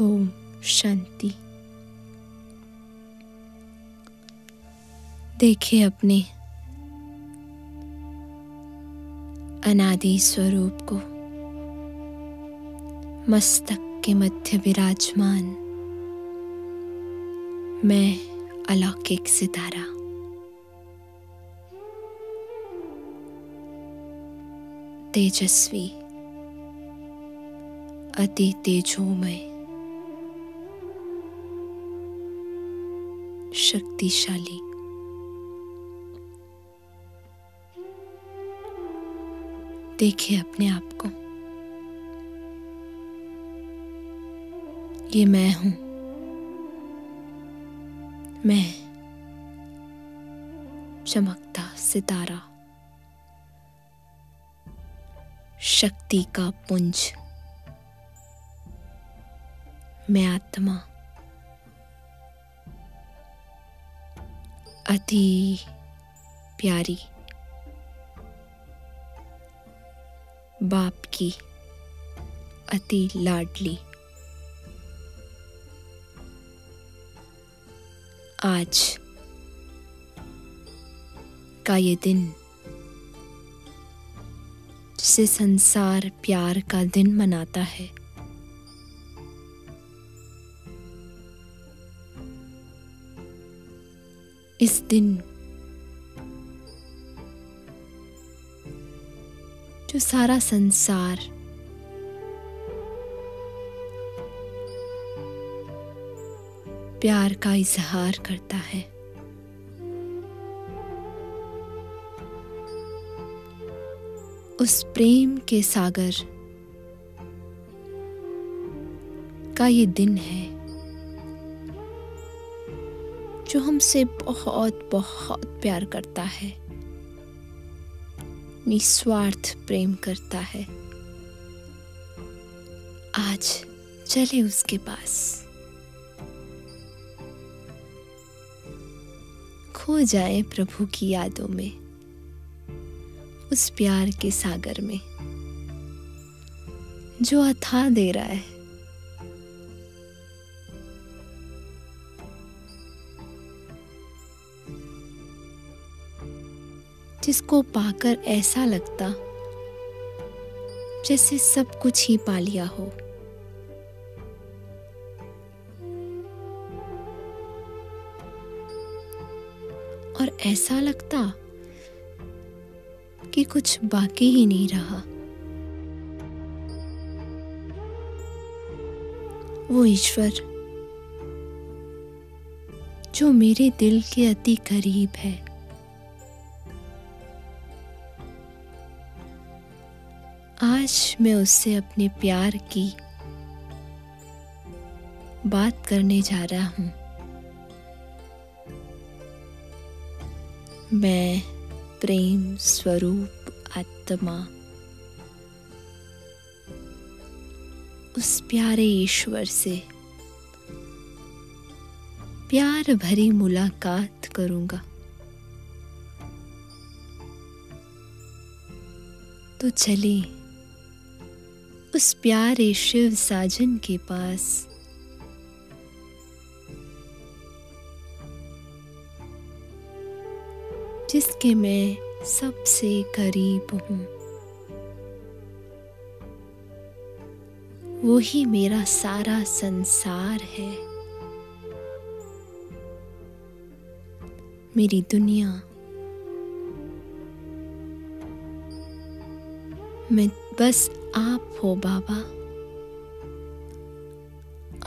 ओम शांति। देखिए अपने अनादि स्वरूप को, मस्तक के मध्य विराजमान, मैं अलौकिक सितारा। तेजस्वी, अति तेजोमय। शक्तिशाली। देखिए अपने आप को। ये मैं हूँ। मैं चमकता सितारा। शक्ति का पुंज। मैं आत्मा। अति प्यारी बाप की अति लाडली आज का ये दिन जिसे संसार प्यार का दिन मनाता है। इस दिन जो सारा संसार प्यार का इजहार करता है। उस प्रेम के सागर का ये दिन है। जो हमसे बहुत बहुत प्यार करता है। निस्वार्थ प्रेम करता है। आज चले उसके पास। खो जाए प्रभु की यादों में, उस प्यार के सागर में, जो अथा दे रहा है। जिसको पाकर ऐसा लगता जैसे सब कुछ ही पा लिया हो। और ऐसा लगता कि कुछ बाकी ही नहीं रहा। वो ईश्वर, जो मेरे दिल के अति करीब है। आज मैं उससे अपने प्यार की बात करने जा रहा हूँ। मैं प्रेम स्वरूप आत्मा, उस प्यारे ईश्वर से प्यार भरी मुलाकात करूँगा। तो चलिए उस प्यारे शिव साजन के पास। जिसके मैं सबसे करीब हूँ। वो ही मेरा सारा संसार है। मेरी दुनिया। मैं बस आप हो बाबा।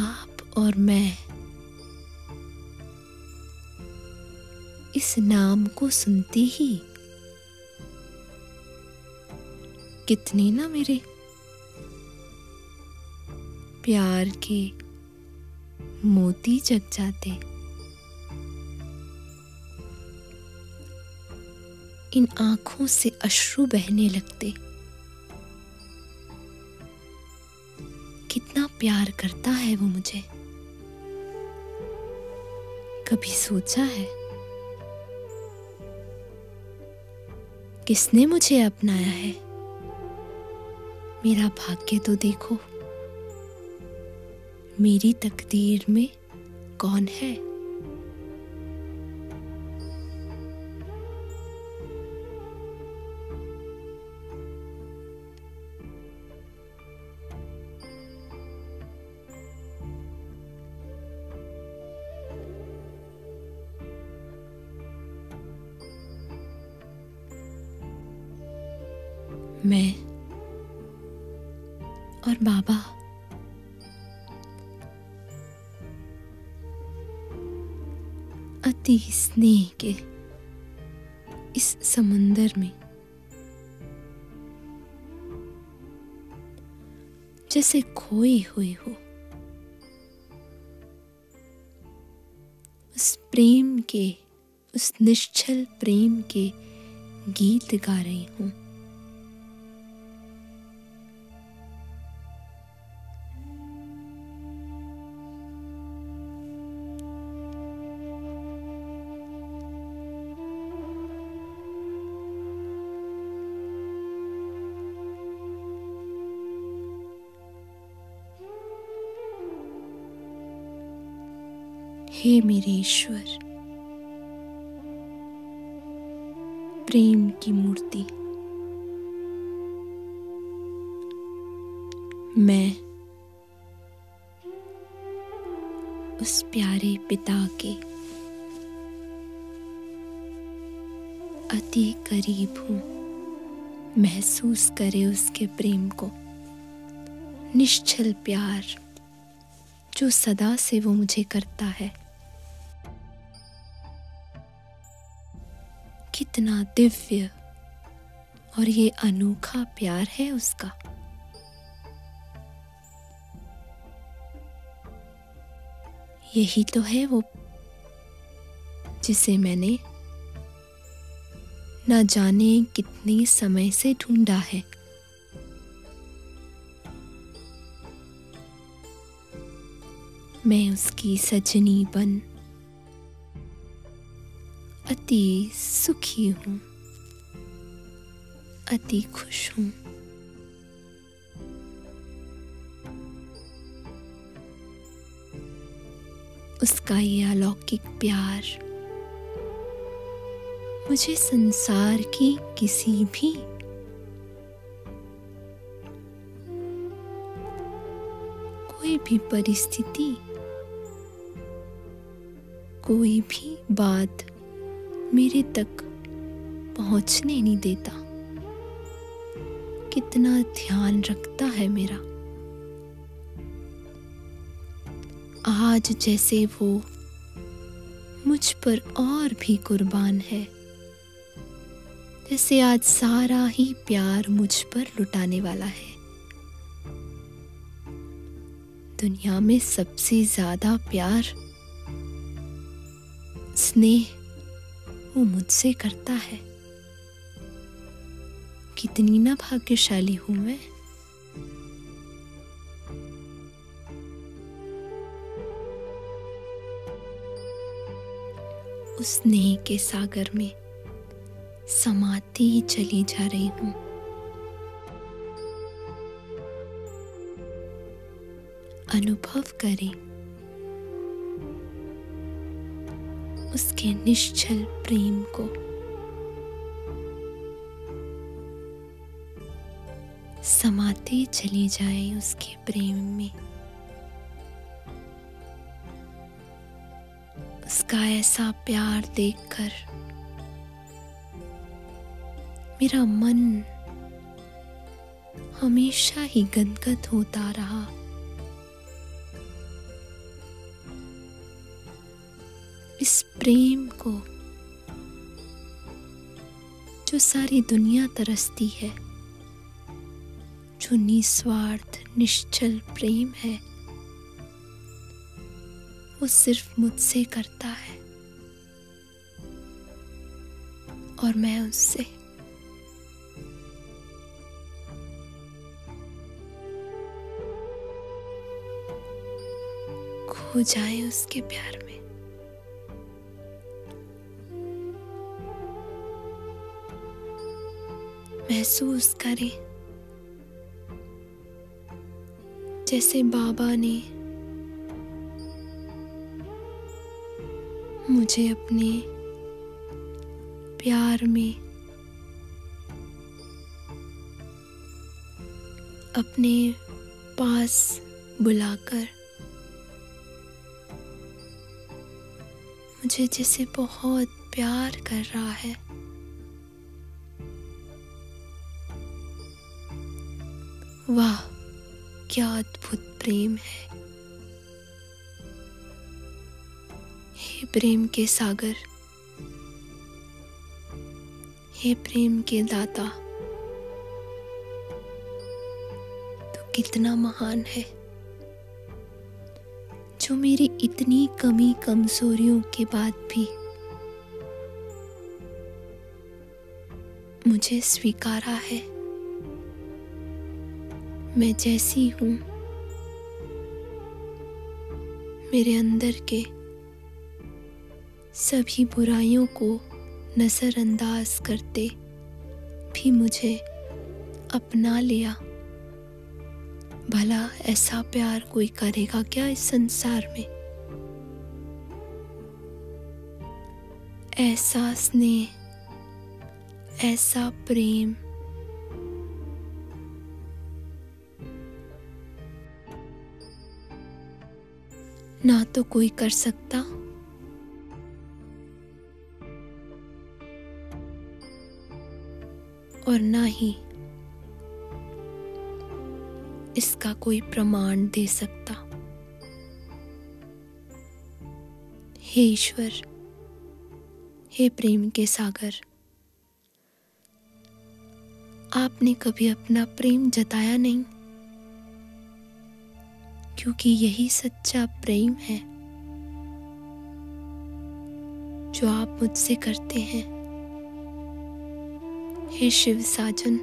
आप और मैं। इस नाम को सुनती ही कितने ना मेरे प्यार के मोती जग जाते। इन आँखों से अश्रु बहने लगते। प्यार करता है वो मुझे। कभी सोचा है? किसने मुझे अपनाया है? मेरा भाग्य तो देखो। मेरी तकदीर में कौन है? और बाबा। अति स्नेह के इस समंदर में, जैसे खोए हुए हो, उस प्रेम के, उस निश्चल प्रेम के गीत गा रही हूँ। हे मेरे ईश्वर। प्रेम की मूर्ति। मैं उस प्यारे पिता के अति करीब हूँ। महसूस करे उसके प्रेम को। निश्चल प्यार जो सदा से वो मुझे करता है। कितना दिव्य और ये अनोखा प्यार है उसका। यही तो है वो, जिसे मैंने न जाने कितने समय से ढूंढा है। मैं उसकी सजनी बन अति सुखी हूँ, अति खुश हूँ। उसका ये अलौकिक प्यार मुझे संसार की किसी भी कोई भी परिस्थिति, कोई भी बात मेरे तक पहुँचने नहीं देता। कितना ध्यान रखता है मेरा। आज जैसे वो मुझ पर और भी कुर्बान है। जैसे आज सारा ही प्यार मुझ पर लुटाने वाला है। दुनिया में सबसे ज़्यादा प्यार स्नेह वो मुझसे करता है। कितनी ना भाग्यशाली हूँ मैं। उस स्नेह के सागर में समाती ही चली जा रही हूँ। अनुभव करें। उसके निश्चल प्रेम को। समाते चले जाए उसके प्रेम में। उसका ऐसा प्यार देखकर मेरा मन हमेशा ही गदगद होता रहा। इस प्रेम को, जो सारी दुनिया तरसती है, जो निस्वार्थ, निश्चल प्रेम है, वो सिर्फ़ मुझसे करता है। और मैं उससे। खो जाए उसके प्यार में। महसूस करें। जैसे बाबा ने मुझे अपने प्यार में अपने पास बुलाकर मुझे जैसे बहुत प्यार कर रहा है। वाह, क्या अद्भुत प्रेम है। हे प्रेम के सागर, हे प्रेम के दाता तो कितना महान है, जो मेरी इतनी कमी कमजोरियों के बाद भी मुझे स्वीकारा है। मैं जैसी हूँ। मेरे अंदर के सभी बुराइयों को नज़रअंदाज करते भी मुझे अपना लिया। भला ऐसा प्यार कोई करेगा क्या इस संसार में? ऐसा स्नेह, ऐसा प्रेम तो कोई कर सकता? और ना ही इसका कोई प्रमाण दे सकता। हे ईश्वर, हे प्रेम के सागर, आपने कभी अपना प्रेम जताया नहीं? क्योंकि यही सच्चा प्रेम है जो आप मुझसे करते हैं। हे शिव साजन।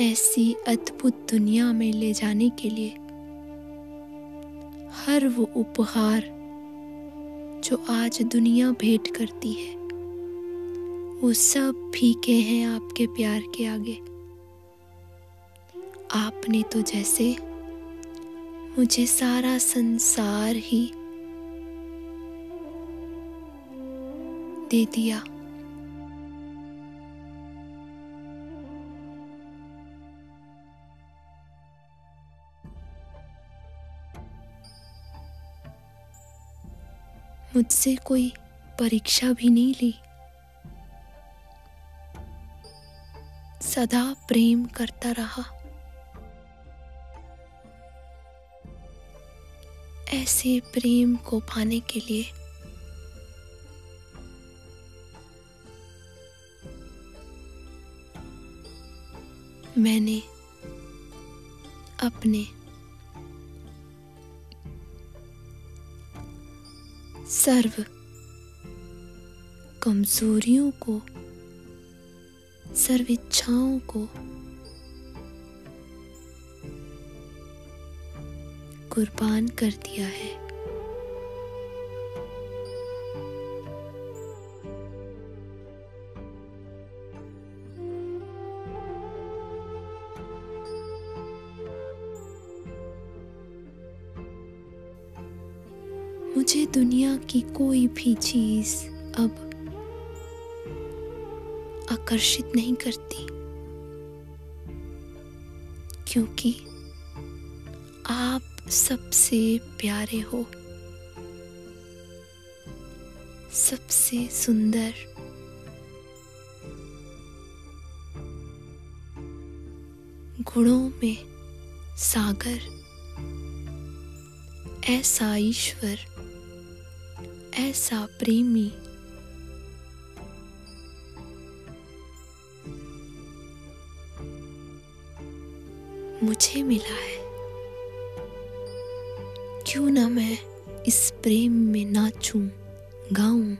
ऐसी अद्भुत दुनिया में ले जाने के लिए हर वो उपहार जो आज दुनिया भेंट करती है। वो सब फीके हैं आपके प्यार के आगे। आपने तो जैसे मुझे सारा संसार ही दे दिया। मुझसे कोई परीक्षा भी नहीं ली। सदा प्रेम करता रहा। ऐसे प्रेम को पाने के लिए मैंने अपने सर्व कमजोरियों को सर्व इच्छाओं को कुर्बान कर दिया है। मुझे दुनिया की कोई भी चीज़ अब आकर्षित नहीं करती। क्योंकि आप सबसे प्यारे हो। सबसे सुंदर। गुणों में सागर। ऐसा ईश्वर, ऐसा प्रेमी मुझे मिला है। क्यों ना मैं इस प्रेम में नाचूं, गाऊं,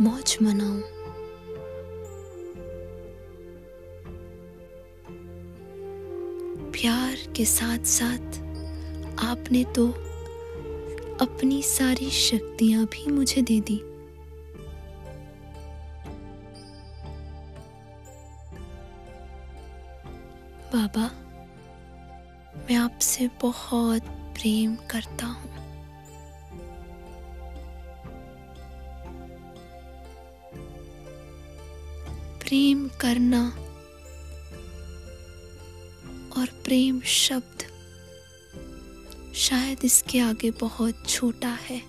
मौज मनाऊं? प्यार के साथ साथ आपने तो अपनी सारी शक्तियाँ भी मुझे दे दी। बाबा, मैं आपसे बहुत प्रेम करता हूँ। प्रेम करना और प्रेम शब्द शायद इसके आगे बहुत छोटा है।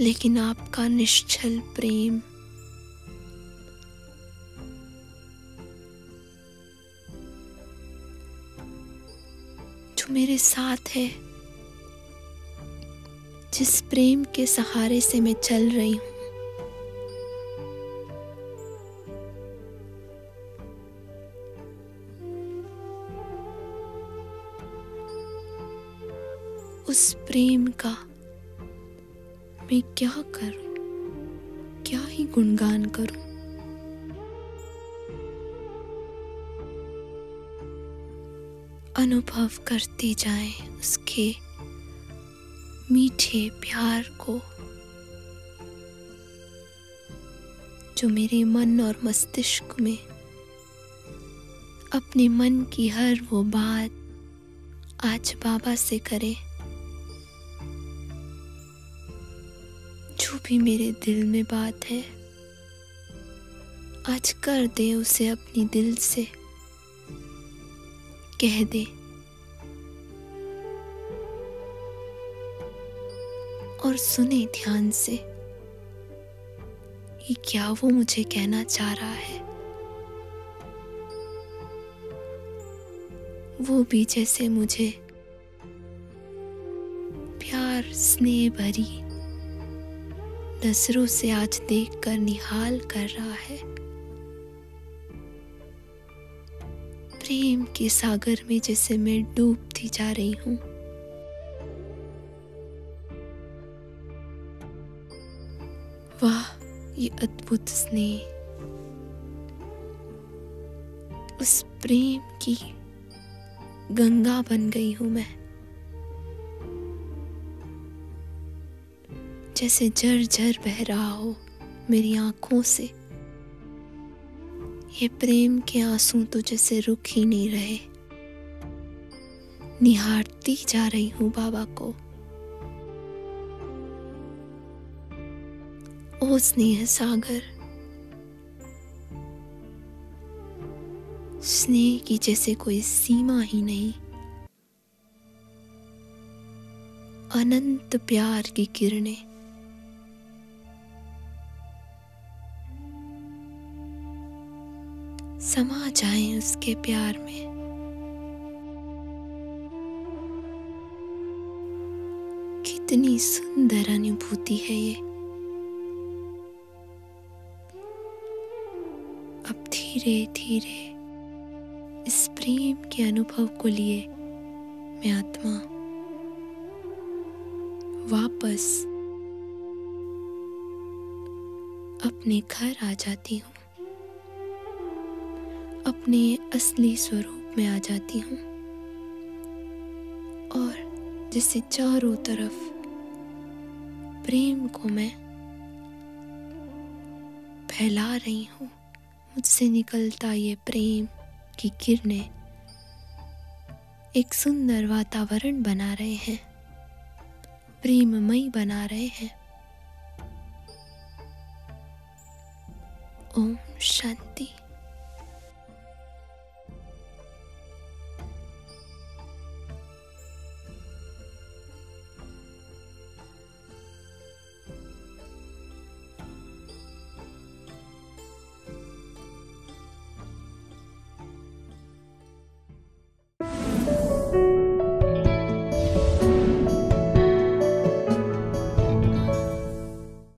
लेकिन आपका निश्चल प्रेम मेरे साथ है। जिस प्रेम के सहारे से मैं चल रही हूँ। उस प्रेम का मैं क्या करूँ? क्या ही गुणगान करूँ? अनुभव करते जाएँ उसके मीठे प्यार को। जो मेरे मन और मस्तिष्क में अपने मन की हर वो बात आज बाबा से करे। जो भी मेरे दिल में बात है, आज कर दे उसे अपनी दिल से। कह दे और सुने ध्यान से कि क्या वो मुझे कहना चाह रहा है। वो भी जैसे मुझे प्यार, स्नेह भरी नज़रों से आज देखकर निहाल कर रहा है। प्रेम के सागर में जैसे मैं डूबती जा रही हूँ। ये अद्भुत स्नेह। उस प्रेम की गंगा बन गई हूँ मैं। जैसे जर जर बह रहा हो मेरी आँखों से। ये प्रेम के आँसू तो जैसे रुक ही नहीं रहे। निहारती जा रही हूँ बाबा को। स्नेह सागर। स्नेह की जैसे कोई सीमा ही नहीं। अनंत प्यार की किरणें। समा जाए उसके प्यार में। कितनी सुंदर अनुभूति है ये। धीरे धीरे। इस प्रेम के अनुभव को लिए मैं आत्मा वापस अपने घर आ जाती हूँ। अपने असली स्वरूप में आ जाती हूँ। और जिससे चारों तरफ़ प्रेम को मैं फैला रही हूँ। मुझसे निकलता ये प्रेम की किरणें एक सुंदर वातावरण बना रहे हैं, प्रेममयी बना रहे हैं। ओम शांति।